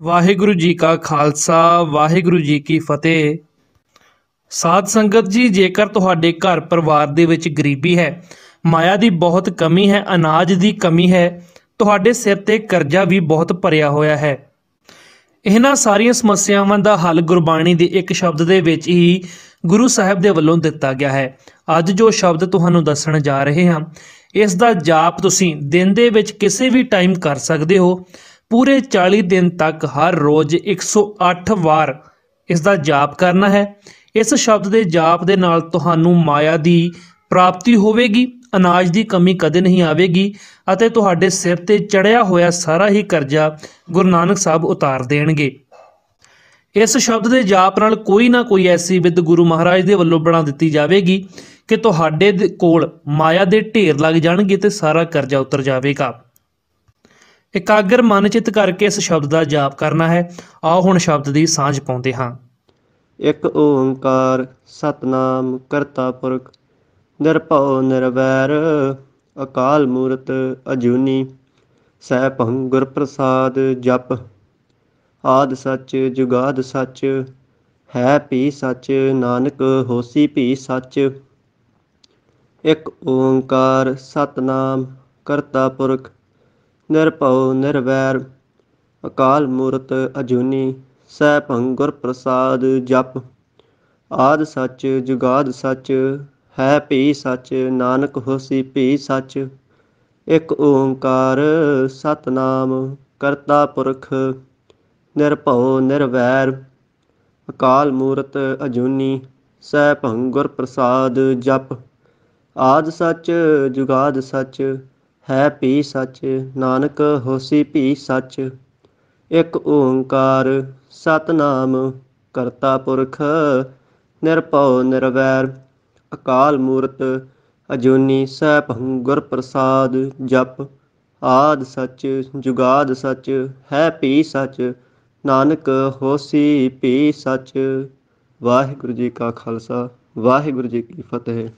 ਵਾਹਿਗੁਰੂ ਜੀ ਕਾ ਖਾਲਸਾ, ਵਾਹਿਗੁਰੂ ਜੀ ਕੀ ਫਤਿਹ। ਸਾਧ ਸੰਗਤ ਜੀ, ਜੇਕਰ ਤੁਹਾਡੇ ਘਰ ਪਰਿਵਾਰ ਦੇ ਵਿੱਚ ਗਰੀਬੀ ਹੈ, ਮਾਇਆ ਦੀ ਬਹੁਤ ਕਮੀ ਹੈ, ਅਨਾਜ ਦੀ ਕਮੀ ਹੈ, ਤੁਹਾਡੇ ਸਿਰ ਤੇ ਕਰਜ਼ਾ ਵੀ ਬਹੁਤ ਭਰਿਆ ਹੋਇਆ ਹੈ। ਇਹਨਾਂ ਸਾਰੀਆਂ ਸਮੱਸਿਆਵਾਂ ਦਾ ਹੱਲ ਗੁਰਬਾਣੀ ਦੇ ਇੱਕ ਸ਼ਬਦ ਦੇ ਵਿੱਚ ਹੀ ਗੁਰੂ ਸਾਹਿਬ ਦੇ ਵੱਲੋਂ ਦਿੱਤਾ ਗਿਆ ਹੈ। ਅੱਜ ਜੋ ਸ਼ਬਦ ਤੁਹਾਨੂੰ ਦੱਸਣ ਜਾ ਰਹੇ ਹਾਂ, ਇਸ ਦਾ ਜਾਪ ਤੁਸੀਂ ਦਿਨ ਦੇ ਵਿੱਚ ਕਿਸੇ ਵੀ ਟਾਈਮ ਕਰ ਸਕਦੇ ਹੋ। ਪੂਰੇ 40 ਦਿਨ ਤੱਕ ਹਰ ਰੋਜ਼ 108 ਵਾਰ ਇਸ ਦਾ ਜਾਪ ਕਰਨਾ ਹੈ। ਇਸ ਸ਼ਬਦ ਦੇ ਜਾਪ ਦੇ ਨਾਲ ਤੁਹਾਨੂੰ ਮਾਇਆ ਦੀ ਪ੍ਰਾਪਤੀ ਹੋਵੇਗੀ, ਅਨਾਜ ਦੀ ਕਮੀ ਕਦੇ ਨਹੀਂ ਆਵੇਗੀ ਅਤੇ ਤੁਹਾਡੇ ਸਿਰ ਤੇ ਚੜਿਆ ਹੋਇਆ ਸਾਰਾ ਹੀ ਕਰਜ਼ਾ ਗੁਰੂ ਨਾਨਕ ਸਾਹਿਬ ਉਤਾਰ ਦੇਣਗੇ। ਇਸ ਸ਼ਬਦ ਦੇ ਜਾਪ ਨਾਲ ਕੋਈ ਨਾ ਕੋਈ ਐਸੀ ਵਿਦ ਗੁਰੂ ਮਹਾਰਾਜ ਦੇ ਵੱਲੋਂ ਬਣਾ ਦਿੱਤੀ ਜਾਵੇਗੀ ਕਿ ਤੁਹਾਡੇ ਦੇ ਕੋਲ ਮਾਇਆ ਦੇ ਢੇਰ ਲੱਗ ਜਾਣਗੇ ਤੇ ਸਾਰਾ ਕਰਜ਼ਾ ਉਤਰ ਜਾਵੇਗਾ। ਇਕਾਗਰ ਮਨ ਚਿਤ ਕਰਕੇ ਇਸ ਸ਼ਬਦ ਦਾ ਜਾਪ ਕਰਨਾ ਹੈ। ਆਓ ਹੁਣ ਸ਼ਬਦ ਦੀ ਸਾਂਝ ਪਾਉਂਦੇ ਹਾਂ। ਇੱਕ ਓੰਕਾਰ ਸਤਨਾਮ ਕਰਤਾ ਪੁਰਖ, ਨਿਰਭਉ ਨਿਰਵੈਰ, ਅਕਾਲ ਮੂਰਤ ਅਜੂਨੀ ਸੈਭੰ ਗੁਰ ਪ੍ਰਸਾਦ ਜਪ, ਆਦ ਸੱਚ ਜੁਗਾਦ ਸੱਚ, ਹੈ ਭੀ ਸੱਚ, ਨਾਨਕ ਹੋਸੀ ਭੀ ਸੱਚ। ਇੱਕ ਓੰਕਾਰ ਸਤਨਾਮ ਕਰਤਾ ਪੁਰਖ ਨਿਰਭਉ ਨਿਰਵੈਰ ਅਕਾਲ ਮੂਰਤ ਅਜੂਨੀ ਸੈਭੰ ਗੁਰ ਪ੍ਰਸਾਦ ਜਪ। ਆਦ ਸੱਚ, ਜੁਗਾਦ ਸੱਚ, ਹੈ ਭੀ ਸੱਚ, ਨਾਨਕ ਹੋਸੀ ਭੀ ਸੱਚ। ਇੱਕ ਓੰਕਾਰ ਸਤਨਾਮ, ਕਰਤਾ ਪੁਰਖ ਨਿਰਭਉ ਨਿਰਵੈਰ ਅਕਾਲ ਮੂਰਤ ਅਜੂਨੀ ਸੈਭੰ ਗੁਰ ਪ੍ਰਸਾਦ ਜਪ। ਆਦ ਸੱਚ, ਜੁਗਾਦ ਸੱਚ ਹੈ ਭੀ ਸੱਚ। ਨਾਨਕ ਹੋਸੀ ਭੀ ਸੱਚ। ਇੱਕ ਓੰਕਾਰ ਸਤਨਾਮ ਕਰਤਾ ਪੁਰਖ, ਨਿਰਭਉ ਨਿਰਵੈਰ। ਅਕਾਲ ਮੂਰਤ ਅਜੂਨੀ ਸੈਭੰ ਗੁਰ ਪ੍ਰਸਾਦ ਜਪ। ਆਦ ਸੱਚ, ਜੁਗਾਦ ਸੱਚ, ਹੈ ਭੀ ਸੱਚ। ਨਾਨਕ ਹੋਸੀ ਭੀ ਸੱਚ। ਵਾਹਿਗੁਰੂ ਜੀ ਕਾ ਖਾਲਸਾ, ਵਾਹਿਗੁਰੂ ਜੀ ਕੀ ਫਤਿਹ।